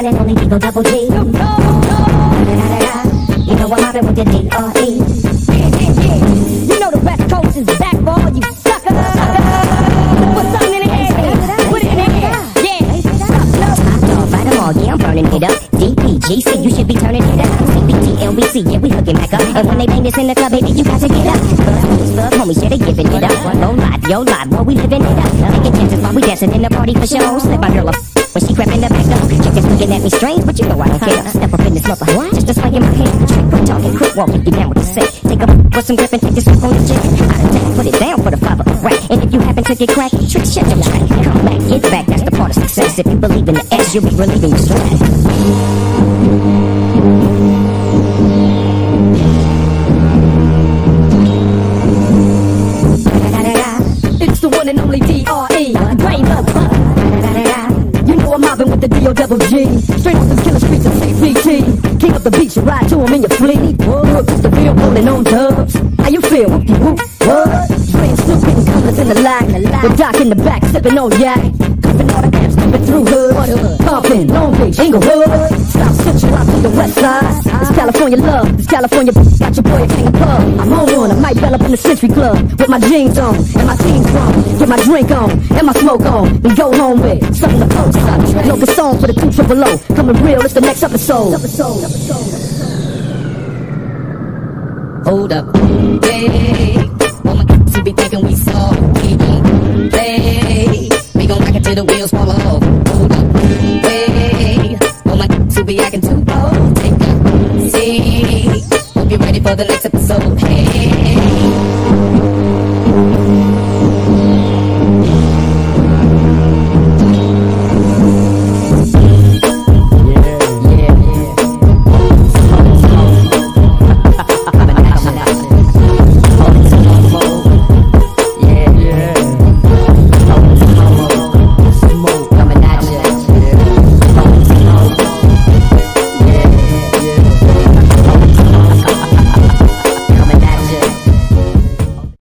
Digo double G. You know I'm mobbing with the D.R.E. You know the West Coast is back for all you suckers. Put something in the air. Put it in the air. Yeah. Top dog, fight 'em all, yeah, I'm burning it up. DPGC, you should be turning it up. CBT, LBC, yeah, we hooking back up. And when they bang this in the club, baby, you got to get up. Buzz, thug homies, yeah, they giving it up. Low life, yo life, boy, we living it up. Taking chances while we dancing in the party for show. Slip my girl up. When she crept in the back door, looking at me strange, but you know I don't care. Step up in this mother, what? Just a swing in my hand. Trick, quick talking, quick walking, get down with the set. Take a with some grip and take this up on the jet. Out of town, put it down for the father of rap. And if you happen to get cracked, trick, shut your track. Come back, get back, that's the part of success. If you believe in the S, you'll be relieving your stress. It's the one and only D.R.E. D.O. double G. Straight off the killer streets of CPT. King of the beach, you ride to him in your fleet. What? The field rolling on dubs. How you feel? Whoop de whoop. What? Spraying Snoop getting colors in the lag. With Doc in the back, sipping on yak. Clipping all the amps, clipping through hood. Pumping, Long Beach, Inglewood. South Central, out to the west side. It's California love. It's California. Got your boy a king of pub. I'm on Club with my jeans on and my team from. Get my drink on and my smoke on and go home with something to post up. Locust song for the two triple O. Coming real. It's the next episode. Hold up. Hey, my to be thinking we saw. Hey, we gon' rock it till the wheels fall off. Hold up. Hey, my to be acting too bold. Take a seat. Hope you're ready for the next episode. Hey.